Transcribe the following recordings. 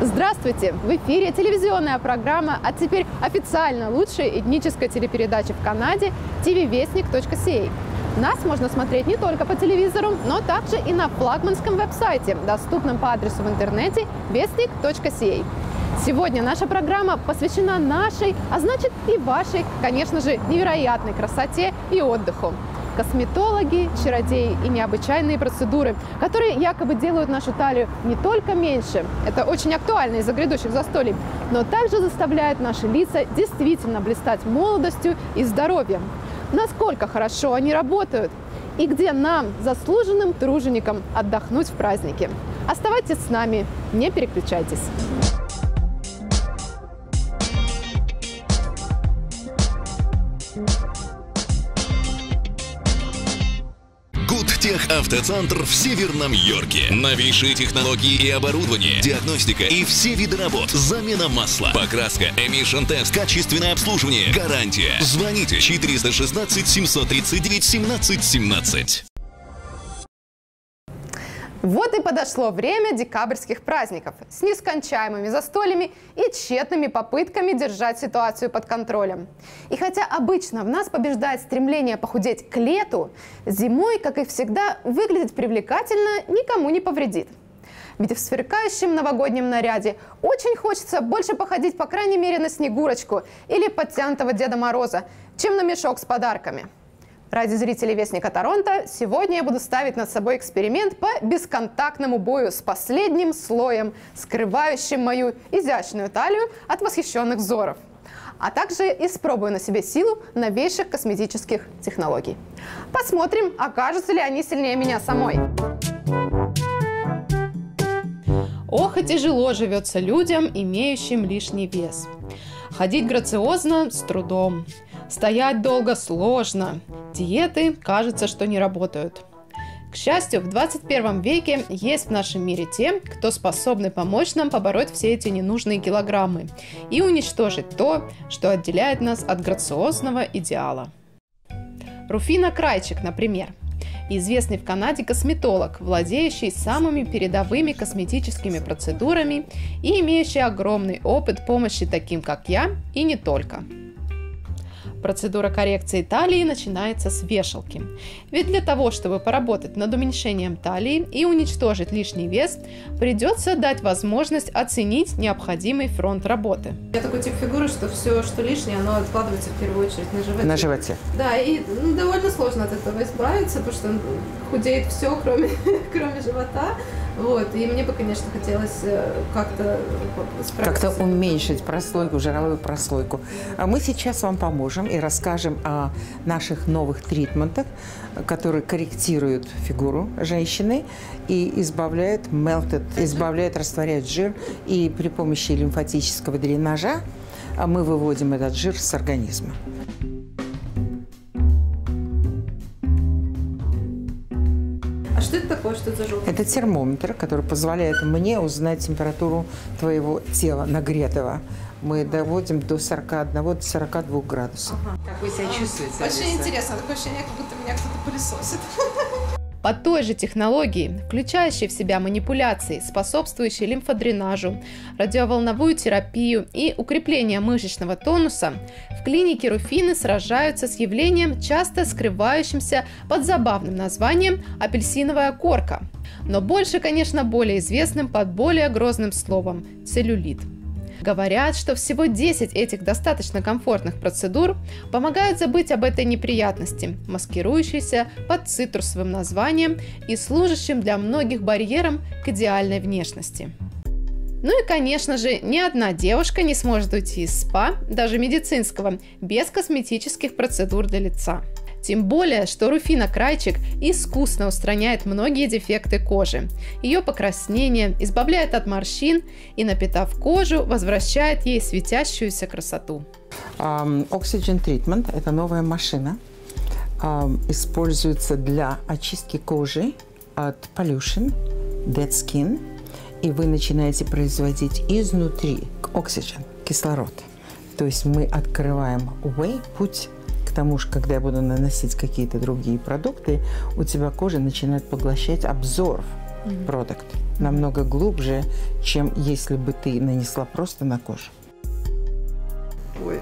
Здравствуйте! В эфире телевизионная программа, а теперь официально лучшая этническая телепередача в Канаде tvvестник.ca. Нас можно смотреть не только по телевизору, но также и на флагманском веб-сайте, доступном по адресу в интернете вестник.ca. Сегодня наша программа посвящена нашей, а значит и вашей, конечно же, невероятной красоте и отдыху косметологи, чародеи и необычайные процедуры, которые якобы делают нашу талию не только меньше, это очень актуально из-за грядущих застолий, но также заставляют наши лица действительно блистать молодостью и здоровьем. Насколько хорошо они работают и где нам, заслуженным труженикам, отдохнуть в празднике. Оставайтесь с нами, не переключайтесь. Техавтоцентр в Северном Йорке. Новейшие технологии и оборудование, диагностика и все виды работ. Замена масла, покраска, эмишн тест, качественное обслуживание, гарантия. Звоните 416 739 1717. Вот и подошло время декабрьских праздников с нескончаемыми застольями и тщетными попытками держать ситуацию под контролем. И хотя обычно в нас побеждает стремление похудеть к лету, зимой, как и всегда, выглядеть привлекательно никому не повредит. Ведь в сверкающем новогоднем наряде очень хочется больше походить, по крайней мере, на Снегурочку или подтянутого Деда Мороза, чем на мешок с подарками – Ради зрителей Вестника Торонто сегодня я буду ставить над собой эксперимент по бесконтактному бою с последним слоем, скрывающим мою изящную талию от восхищенных взоров. А также испробую на себе силу новейших косметических технологий. Посмотрим, окажутся ли они сильнее меня самой. Ох и тяжело живется людям, имеющим лишний вес. Ходить грациозно с трудом. Стоять долго сложно. Диеты, кажется, что не работают. К счастью, в 21 веке есть в нашем мире те, кто способны помочь нам побороть все эти ненужные килограммы и уничтожить то, что отделяет нас от грациозного идеала. Руфина Крайчик, например, известный в Канаде косметолог, владеющий самыми передовыми косметическими процедурами и имеющий огромный опыт помощи таким, как я, и не только – Процедура коррекции талии начинается с вешалки. Ведь для того, чтобы поработать над уменьшением талии и уничтожить лишний вес, придется дать возможность оценить необходимый фронт работы. Я такой тип фигуры, что все, что лишнее, оно откладывается в первую очередь на животе. На животе. Да, и ну, довольно сложно от этого избавиться, потому что худеет все, кроме, кроме живота. Вот, и мне бы, конечно, хотелось э, как-то Как-то уменьшить прослойку, жировую прослойку. А мы сейчас вам поможем и расскажем о наших новых тритментах, которые корректируют фигуру женщины и избавляют melted, избавляют, растворяют жир. И при помощи лимфатического дренажа мы выводим этот жир с организма. Это термометр, который позволяет мне узнать температуру твоего тела нагретого. Мы доводим до 41-42 градусов. Ага. Как вы себя чувствуете? Очень интересно. Такое ощущение, как будто меня кто-то пылесосит. По той же технологии, включающей в себя манипуляции, способствующие лимфодренажу, радиоволновую терапию и укрепление мышечного тонуса, в клинике Руфины сражаются с явлением, часто скрывающимся под забавным названием апельсиновая корка, но больше, конечно, более известным под более грозным словом – целлюлит – Говорят, что всего 10 этих достаточно комфортных процедур помогают забыть об этой неприятности, маскирующейся под цитрусовым названием и служащим для многих барьером к идеальной внешности. Ну и, конечно же, ни одна девушка не сможет уйти из спа, даже медицинского, без косметических процедур для лица. Тем более, что Руфина Крайчик искусно устраняет многие дефекты кожи. Ее покраснение избавляет от морщин и, напитав кожу, возвращает ей светящуюся красоту. Oxygen Treatment – это новая машина. Используется для очистки кожи от pollution, dead skin, и вы начинаете производить изнутри oxygen, кислород. То есть мы открываем way, путь к тому же, когда я буду наносить какие-то другие продукты, у тебя кожа начинает поглощать обзор mm-hmm. продукт намного глубже, чем если бы ты нанесла просто на кожу. Ой.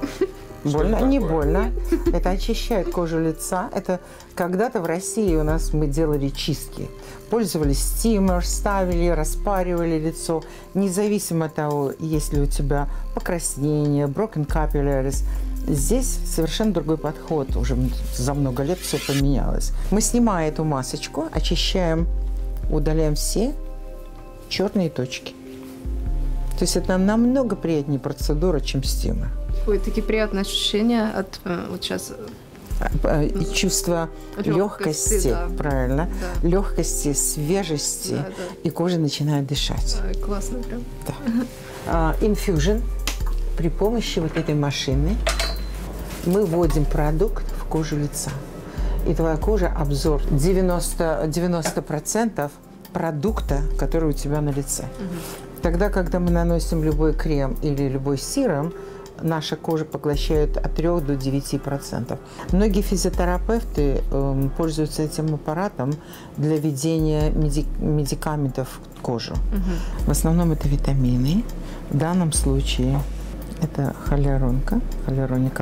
Больно? Не больно. Это очищает кожу лица. Это когда-то в России у нас мы делали чистки. Пользовались стимер, ставили, распаривали лицо. Независимо от того, есть ли у тебя покраснение, broken capillaries. Здесь совершенно другой подход. Уже за много лет все поменялось. Мы снимаем эту масочку, очищаем, удаляем все черные точки. То есть это намного приятнее процедура, чем стимер. Ой, такие приятные ощущения от э, вот сейчас э, и чувство легкости, легкости да. правильно, да. легкости, свежести, да, да. и кожа начинает дышать. Да, классно прям. Да. Uh, infusion при помощи вот этой машины мы вводим продукт в кожу лица. И твоя кожа обзор 90%, 90 продукта, который у тебя на лице. Угу. Тогда, когда мы наносим любой крем или любой сиром, наша кожа поглощает от 3 до 9 процентов. Многие физиотерапевты э, пользуются этим аппаратом для введения медик медикаментов в кожу. Угу. В основном это витамины. В данном случае это холеронка, холероник.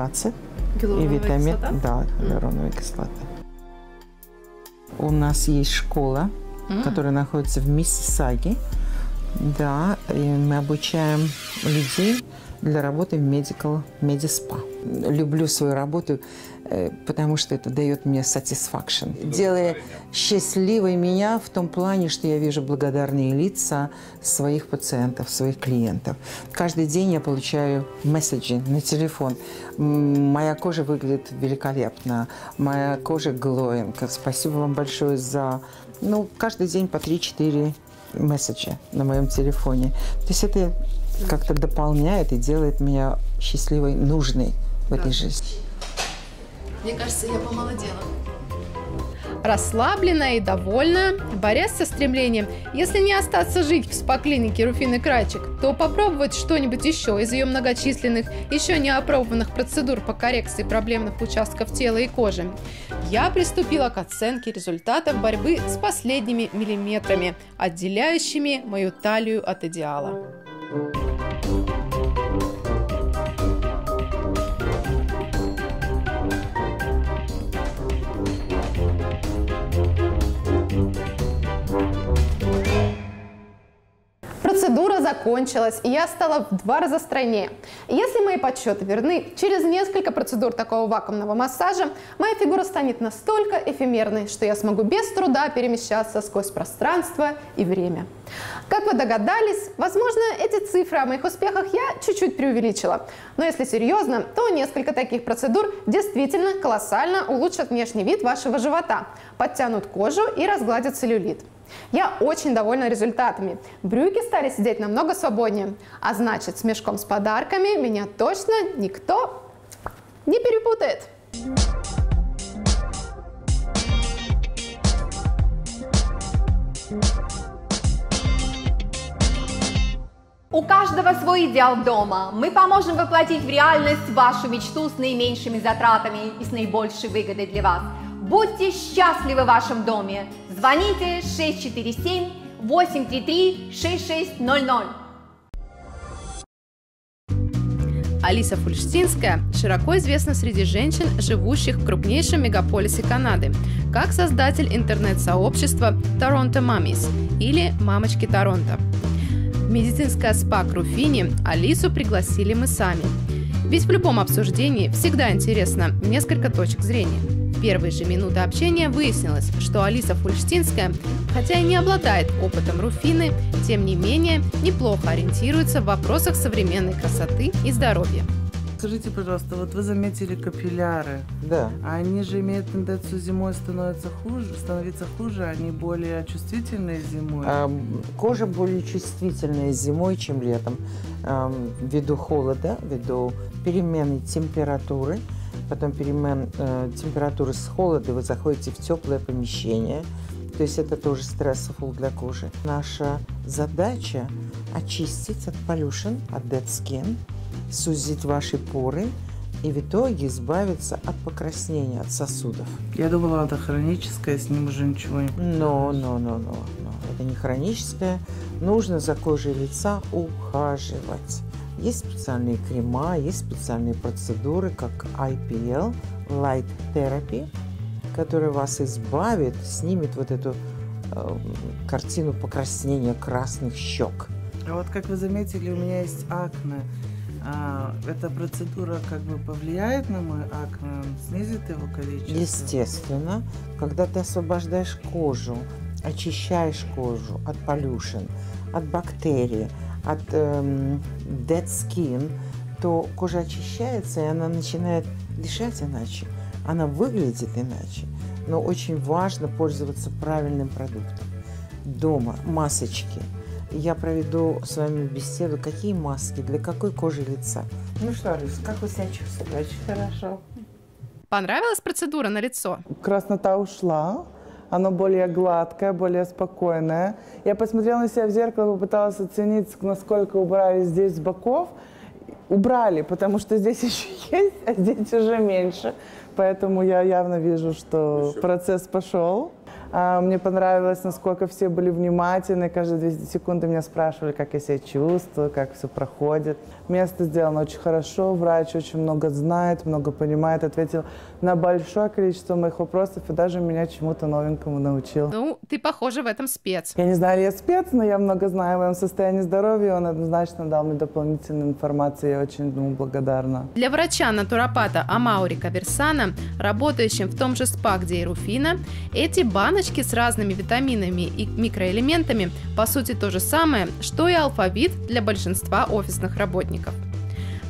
И витамин, кислота? да, холероновая кислота. У нас есть школа, mm. которая находится в Миссисаге. Да, и мы обучаем людей для работы в Medical Медиспа. Люблю свою работу, потому что это дает мне satisfaction. Делая счастливой меня в том плане, что я вижу благодарные лица своих пациентов, своих клиентов. Каждый день я получаю месседжи на телефон. Моя кожа выглядит великолепно, моя кожа glowing. Спасибо вам большое за... Ну, каждый день по 3-4 месседжа на моем телефоне. То есть это как-то дополняет и делает меня счастливой, нужной в этой жизни. Мне кажется, я помолодела. Расслабленная и довольная, борясь со стремлением, если не остаться жить в спа-клинике Руфины Крайчик, то попробовать что-нибудь еще из ее многочисленных, еще не опробованных процедур по коррекции проблемных участков тела и кожи. Я приступила к оценке результатов борьбы с последними миллиметрами, отделяющими мою талию от идеала. Закончилась, и я стала в два раза стройнее. Если мои подсчеты верны, через несколько процедур такого вакуумного массажа моя фигура станет настолько эфемерной, что я смогу без труда перемещаться сквозь пространство и время. Как вы догадались, возможно, эти цифры о моих успехах я чуть-чуть преувеличила. Но если серьезно, то несколько таких процедур действительно колоссально улучшат внешний вид вашего живота, подтянут кожу и разгладят целлюлит. Я очень довольна результатами. Брюки стали сидеть намного свободнее, а значит, с мешком с подарками меня точно никто не перепутает. У каждого свой идеал дома. Мы поможем воплотить в реальность вашу мечту с наименьшими затратами и с наибольшей выгодой для вас. Будьте счастливы в вашем доме. Звоните 647 833 6600. Алиса Фульштинская широко известна среди женщин, живущих в крупнейшем мегаполисе Канады, как создатель интернет-сообщества Toronto Mummies или «Мамочки Торонто». В медицинское спа к Руфине Алису пригласили мы сами. Ведь в любом обсуждении всегда интересно несколько точек зрения. В первые же минуты общения выяснилось, что Алиса Фульштинская, хотя и не обладает опытом Руфины, тем не менее неплохо ориентируется в вопросах современной красоты и здоровья. Скажите, пожалуйста, вот вы заметили капилляры. Да. Они же имеют тенденцию зимой становиться хуже, становиться хуже, они более чувствительные зимой. А, кожа более чувствительная зимой, чем летом, а, ввиду холода, ввиду перемены температуры. Потом перемен э, температуры с холода вы заходите в теплое помещение. То есть это тоже стрессовый для кожи. Наша задача очистить от pollution, от dead skin, сузить ваши поры и в итоге избавиться от покраснения, от сосудов. Я думала, это хроническое, с ним уже ничего не... Но, но, но, но, но. Это не хроническое. Нужно за кожей лица ухаживать. Есть специальные крема, есть специальные процедуры, как IPL, Light Therapy, который вас избавит, снимет вот эту э, картину покраснения красных щек. А вот как вы заметили, у меня есть акне. А, эта процедура как бы повлияет на мой акне, снизит его количество? Естественно, когда ты освобождаешь кожу, очищаешь кожу от полюшен, от бактерий, от эм, dead skin, то кожа очищается, и она начинает дышать иначе. Она выглядит иначе. Но очень важно пользоваться правильным продуктом. Дома масочки. Я проведу с вами беседу, какие маски, для какой кожи лица. Ну что, Алис, как вы себя чувствуете? Очень хорошо. Понравилась процедура на лицо? Краснота ушла, оно более гладкое, более спокойное. Я посмотрела на себя в зеркало, попыталась оценить, насколько убрали здесь с боков. Убрали, потому что здесь еще есть, а здесь уже меньше. Поэтому я явно вижу, что процесс пошел. А, мне понравилось, насколько все были внимательны. Каждые 200 секунды меня спрашивали, как я себя чувствую, как все проходит. Место сделано очень хорошо, врач очень много знает, много понимает. Ответил на большое количество моих вопросов и даже меня чему-то новенькому научил. Ну, ты, похоже, в этом спец. Я не знаю, я спец, но я много знаю о моем состоянии здоровья. Он однозначно дал мне дополнительную информацию. Я очень ему благодарна. Для врача-натуропата Амаури Каверсана, работающим в том же СПА, где и Руфина, эти баночки с разными витаминами и микроэлементами по сути то же самое, что и алфавит для большинства офисных работников.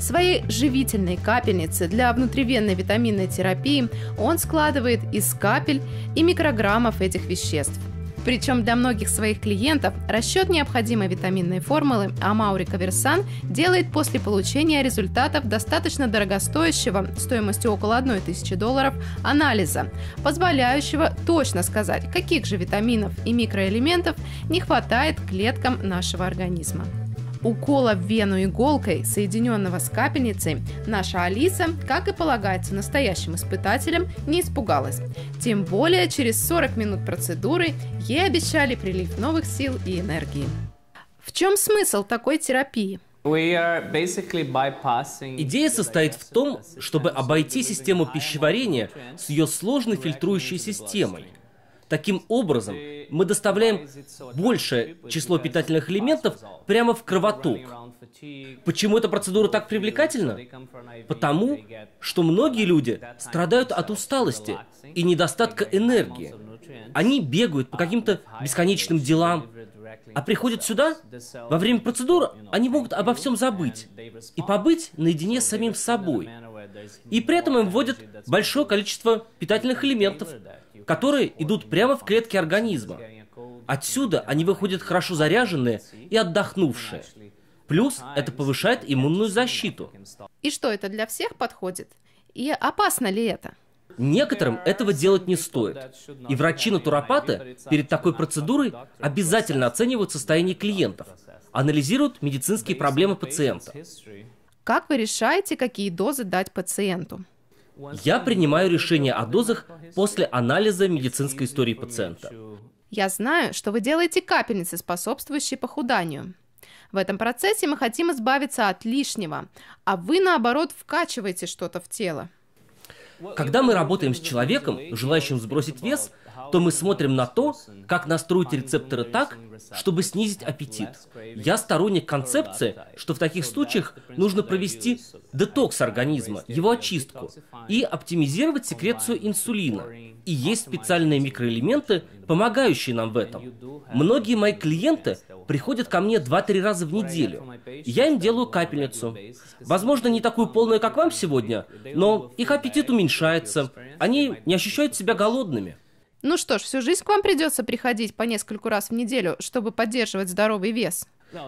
Свои живительные капельницы для внутривенной витаминной терапии он складывает из капель и микрограммов этих веществ. Причем для многих своих клиентов расчет необходимой витаминной формулы Амаури Каверсан делает после получения результатов достаточно дорогостоящего, стоимостью около 1000 долларов, анализа, позволяющего точно сказать, каких же витаминов и микроэлементов не хватает клеткам нашего организма. Укола в вену иголкой, соединенного с капельницей, наша Алиса, как и полагается настоящим испытателям, не испугалась. Тем более через 40 минут процедуры ей обещали прилив новых сил и энергии. В чем смысл такой терапии? Идея состоит в том, чтобы обойти систему пищеварения с ее сложной фильтрующей системой – Таким образом, мы доставляем большее число питательных элементов прямо в кровоток. Почему эта процедура так привлекательна? Потому, что многие люди страдают от усталости и недостатка энергии. Они бегают по каким-то бесконечным делам, а приходят сюда, во время процедуры они могут обо всем забыть и побыть наедине с самим собой. И при этом им вводят большое количество питательных элементов, которые идут прямо в клетки организма. Отсюда они выходят хорошо заряженные и отдохнувшие. Плюс это повышает иммунную защиту. И что, это для всех подходит? И опасно ли это? Некоторым этого делать не стоит. И врачи-натуропаты перед такой процедурой обязательно оценивают состояние клиентов, анализируют медицинские проблемы пациента. Как вы решаете, какие дозы дать пациенту? Я принимаю решение о дозах после анализа медицинской истории пациента. Я знаю, что вы делаете капельницы, способствующие похуданию. В этом процессе мы хотим избавиться от лишнего, а вы, наоборот, вкачиваете что-то в тело. Когда мы работаем с человеком, желающим сбросить вес, то мы смотрим на то, как настроить рецепторы так, чтобы снизить аппетит. Я сторонник концепции, что в таких случаях нужно провести детокс организма, его очистку, и оптимизировать секрецию инсулина. И есть специальные микроэлементы, помогающие нам в этом. Многие мои клиенты приходят ко мне 2-3 раза в неделю. Я им делаю капельницу. Возможно, не такую полную, как вам сегодня, но их аппетит уменьшается. Они не ощущают себя голодными. Ну что ж, всю жизнь к вам придется приходить по нескольку раз в неделю, чтобы поддерживать здоровый вес.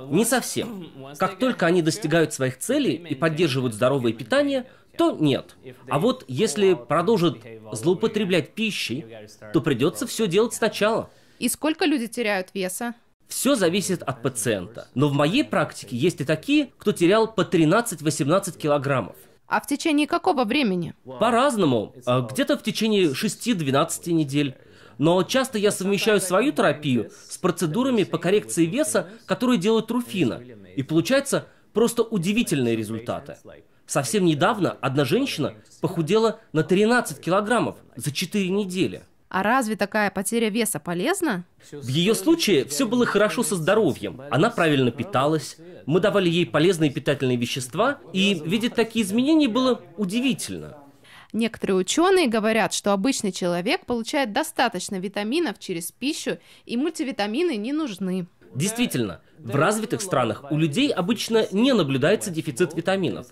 Не совсем. Как только они достигают своих целей и поддерживают здоровое питание, то нет. А вот если продолжат злоупотреблять пищей, то придется все делать сначала. И сколько люди теряют веса? Все зависит от пациента. Но в моей практике есть и такие, кто терял по 13-18 килограммов. А в течение какого времени? По-разному. А, где-то в течение 6-12 недель. Но часто я совмещаю свою терапию с процедурами по коррекции веса, которые делают Руфина. И получается просто удивительные результаты. Совсем недавно одна женщина похудела на 13 килограммов за 4 недели. А разве такая потеря веса полезна? В ее случае все было хорошо со здоровьем. Она правильно питалась, мы давали ей полезные питательные вещества, и видеть такие изменения было удивительно. Некоторые ученые говорят, что обычный человек получает достаточно витаминов через пищу, и мультивитамины не нужны. Действительно, в развитых странах у людей обычно не наблюдается дефицит витаминов,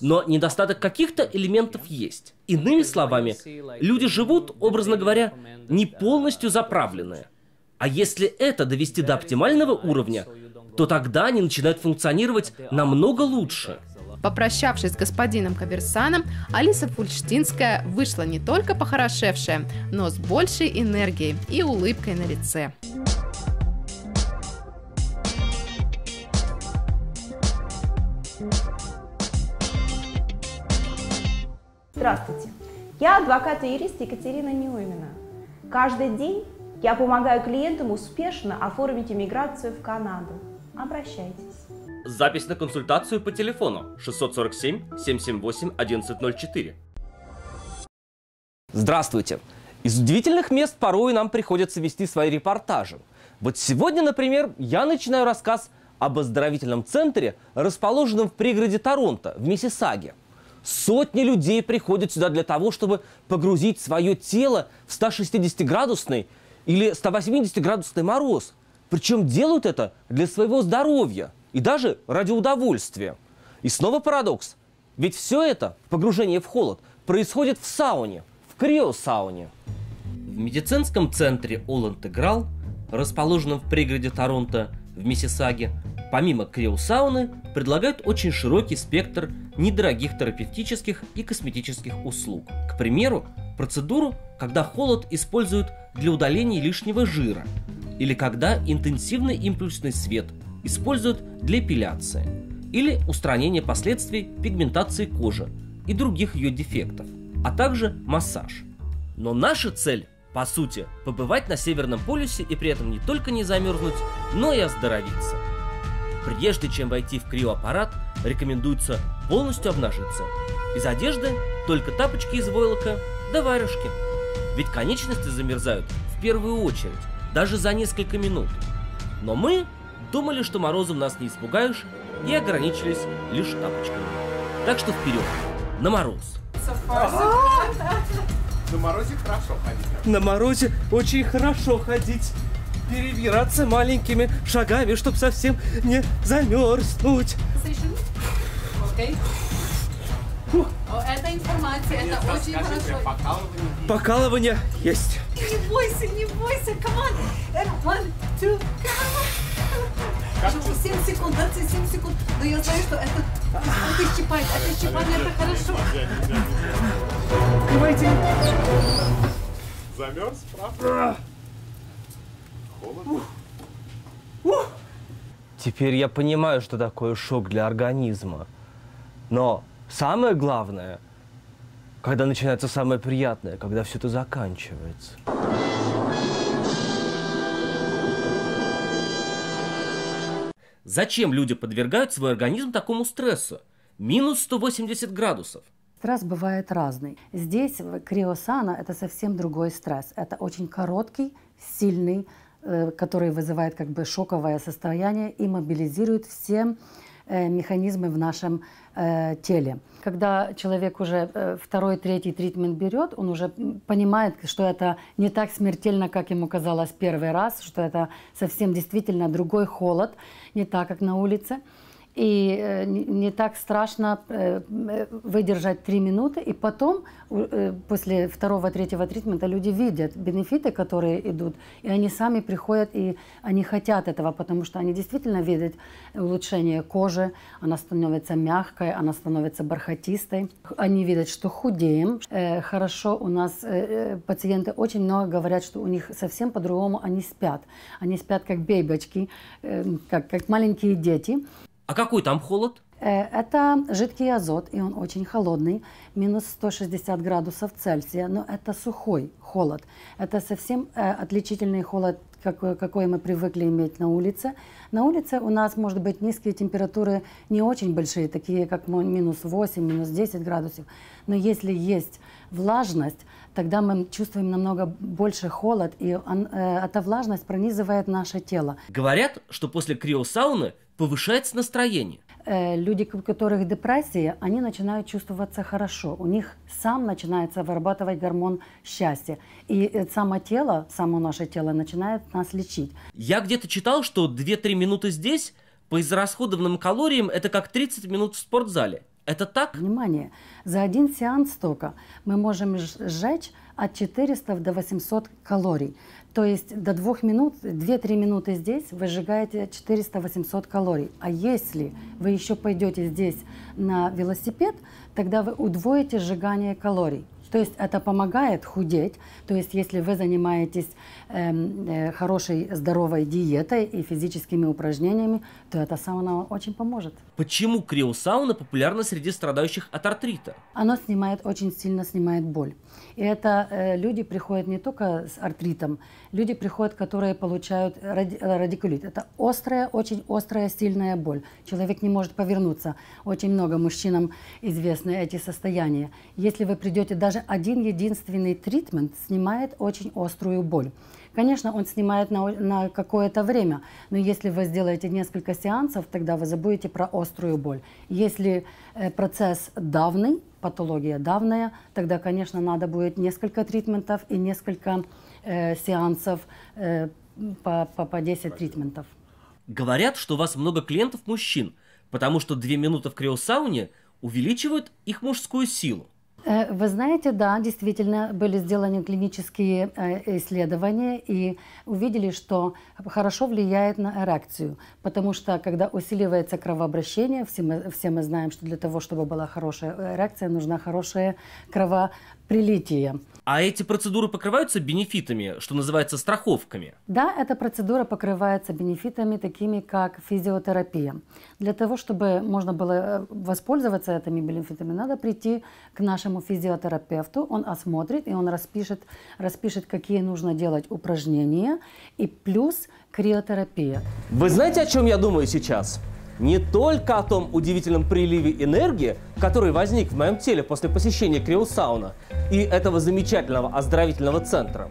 но недостаток каких-то элементов есть. Иными словами, люди живут, образно говоря, не полностью заправленные. А если это довести до оптимального уровня, то тогда они начинают функционировать намного лучше. Попрощавшись с господином Каверсаном, Алиса Фульштинская вышла не только похорошевшая, но с большей энергией и улыбкой на лице. Здравствуйте. Я адвокат и юрист Екатерина Неумина. Каждый день я помогаю клиентам успешно оформить иммиграцию в Канаду. Обращайтесь. Запись на консультацию по телефону 647 778 1104. Здравствуйте. Из удивительных мест порой нам приходится вести свои репортажи. Вот сегодня, например, я начинаю рассказ об оздоровительном центре, расположенном в пригороде Торонто, в Миссисаге. Сотни людей приходят сюда для того, чтобы погрузить свое тело в 160-градусный или 180-градусный мороз. Причем делают это для своего здоровья и даже ради удовольствия. И снова парадокс. Ведь все это, погружение в холод, происходит в сауне, в криосауне. В медицинском центре All Integral, расположенном в пригороде Торонто в Миссисаге, помимо криосауны, предлагают очень широкий спектр недорогих терапевтических и косметических услуг. К примеру, процедуру, когда холод используют для удаления лишнего жира, или когда интенсивный импульсный свет используют для эпиляции, или устранения последствий пигментации кожи и других ее дефектов, а также массаж. Но наша цель по сути, побывать на Северном полюсе и при этом не только не замерзнуть, но и оздоровиться – Прежде чем войти в криоаппарат, рекомендуется полностью обнажиться. Из одежды только тапочки из войлока да варежки. Ведь конечности замерзают в первую очередь, даже за несколько минут. Но мы думали, что морозом нас не испугаешь, и ограничились лишь тапочками. Так что вперед, на мороз. На морозе хорошо ходить. На морозе очень хорошо ходить перебираться маленькими шагами, чтобы совсем не замерзнуть. Okay. Это информация, это очень хорошо. Покалывание. Покалывание есть. Не бойся, не бойся, come on. One, two, come 7 секунд, 27 секунд. Но я знаю, что это, это щипать, это щипание, это хорошо. Открывайте. Замерз, правда? Теперь я понимаю, что такое шок для организма. Но самое главное, когда начинается самое приятное, когда все это заканчивается. Зачем люди подвергают свой организм такому стрессу? Минус 180 градусов. Стресс бывает разный. Здесь, в криосана, это совсем другой стресс. Это очень короткий, сильный, который вызывает как бы шоковое состояние и мобилизирует все э, механизмы в нашем э, теле. Когда человек уже второй, третий тритмент берет, он уже понимает, что это не так смертельно, как ему казалось первый раз, что это совсем действительно другой холод, не так, как на улице. И э, не так страшно э, выдержать три минуты. И потом, э, после второго, третьего тритмента, люди видят бенефиты, которые идут. И они сами приходят, и они хотят этого, потому что они действительно видят улучшение кожи. Она становится мягкой, она становится бархатистой. Они видят, что худеем. Хорошо, у нас пациенты очень много говорят, что у них совсем по-другому они спят. Они спят как бебочки, как, как маленькие дети. А какой там холод? Э, это жидкий азот, и он очень холодный, минус 160 градусов Цельсия, но это сухой холод. Это совсем э, отличительный холод какой, какой мы привыкли иметь на улице. На улице у нас может быть низкие температуры, не очень большие, такие как минус 8, минус 10 градусов. Но если есть влажность, тогда мы чувствуем намного больше холод, и он, э, эта влажность пронизывает наше тело. Говорят, что после криосауны повышается настроение. Э, люди, у которых депрессия, они начинают чувствоваться хорошо. У них сам начинается вырабатывать гормон счастья. И э, само тело, само наше тело начинает нас лечить. Я где-то читал, что 2-3 минуты здесь по израсходованным калориям это как 30 минут в спортзале. Это так? Внимание, за один сеанс только мы можем сжечь от 400 до 800 калорий. То есть до двух минут, 2-3 минуты здесь вы сжигаете 400-800 калорий. А если вы еще пойдете здесь на велосипед, тогда вы удвоите сжигание калорий. То есть это помогает худеть. То есть если вы занимаетесь э, э, хорошей здоровой диетой и физическими упражнениями, то эта сауна очень поможет. Почему криосауна популярна среди страдающих от артрита? Оно снимает, очень сильно снимает боль. И это э, люди приходят не только с артритом, люди приходят, которые получают ради, радикулит. Это острая, очень острая, сильная боль. Человек не может повернуться. Очень много мужчинам известны эти состояния. Если вы придете, даже один единственный тритмент снимает очень острую боль. Конечно, он снимает на, на какое-то время, но если вы сделаете несколько сеансов, тогда вы забудете про острую боль. Если э, процесс давный, патология давная, тогда, конечно, надо будет несколько тритментов и несколько э, сеансов э, по, по, по 10 тритментов. Говорят, что у вас много клиентов мужчин, потому что две минуты в криосауне увеличивают их мужскую силу. Э, вы знаете, да, действительно были сделаны клинические э, исследования и увидели, что хорошо влияет на эрекцию, потому что когда усиливается кровообращение, все мы, все мы знаем, что для того, чтобы была хорошая эрекция, нужна хорошая кровоприлитие. А эти процедуры покрываются бенефитами, что называется страховками? Да, эта процедура покрывается бенефитами, такими как физиотерапия. Для того, чтобы можно было э, воспользоваться этими бенефитами, надо прийти к нашему физиотерапевту, он осмотрит и он распишет, распишет какие нужно делать упражнения и плюс криотерапия. Вы знаете, о чем я думаю сейчас? Не только о том удивительном приливе энергии, который возник в моем теле после посещения криосауна и этого замечательного оздоровительного центра.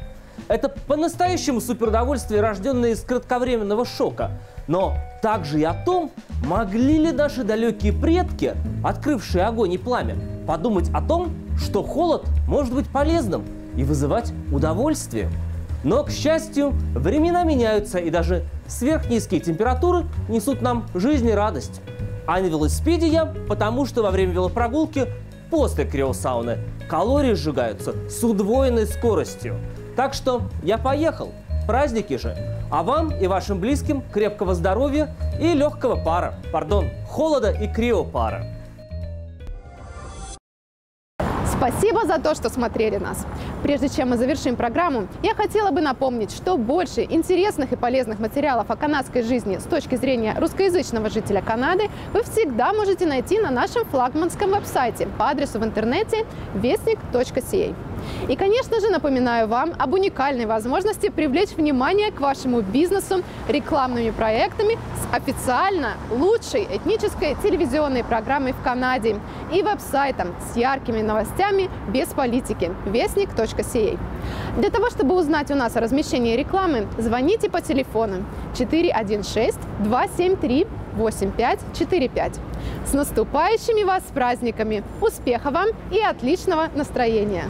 Это по-настоящему супердовольствие, рожденное из кратковременного шока. Но также и о том, могли ли наши далекие предки, открывшие огонь и пламя, подумать о том, что холод может быть полезным и вызывать удовольствие. Но, к счастью, времена меняются, и даже сверхнизкие температуры несут нам жизнь и радость. А на велосипеде я, потому что во время велопрогулки после криосауны калории сжигаются с удвоенной скоростью. Так что я поехал. Праздники же. А вам и вашим близким крепкого здоровья и легкого пара. Пардон, холода и криопара. Спасибо за то, что смотрели нас. Прежде чем мы завершим программу, я хотела бы напомнить, что больше интересных и полезных материалов о канадской жизни с точки зрения русскоязычного жителя Канады вы всегда можете найти на нашем флагманском веб-сайте по адресу в интернете вестник.ca. И, конечно же, напоминаю вам об уникальной возможности привлечь внимание к вашему бизнесу рекламными проектами с официально лучшей этнической телевизионной программой в Канаде и веб-сайтом с яркими новостями без политики вестник.ca. Для того, чтобы узнать у нас о размещении рекламы, звоните по телефону 416 273 8545. С наступающими вас праздниками! Успеха вам и отличного настроения!